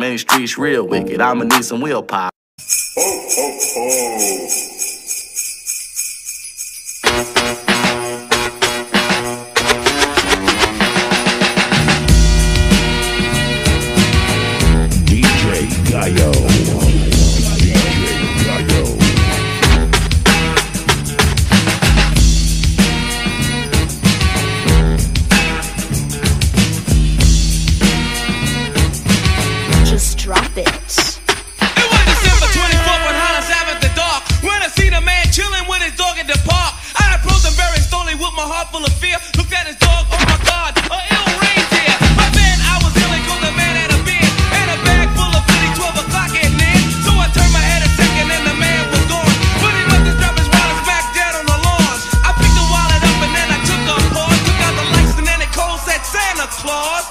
Main streets real wicked. I'ma need some willpower. Ho, ho, ho. drop it. It was December 24th on Hollis Avenue, the dark. When I seen a man chilling with his dog in the park, I approached him very slowly with my heart full of fear. Looked at his dog, oh my God, a ill reindeer. My man, I was ill called the man at a beard and a bag full of goodies, 12 o'clock at noon, So I turned my head a second and the man was gone. But he left have dropped his wallet back dead on the lawn. I picked the wallet up and then I took a pause. Took out the lights and then it cold said Santa Claus.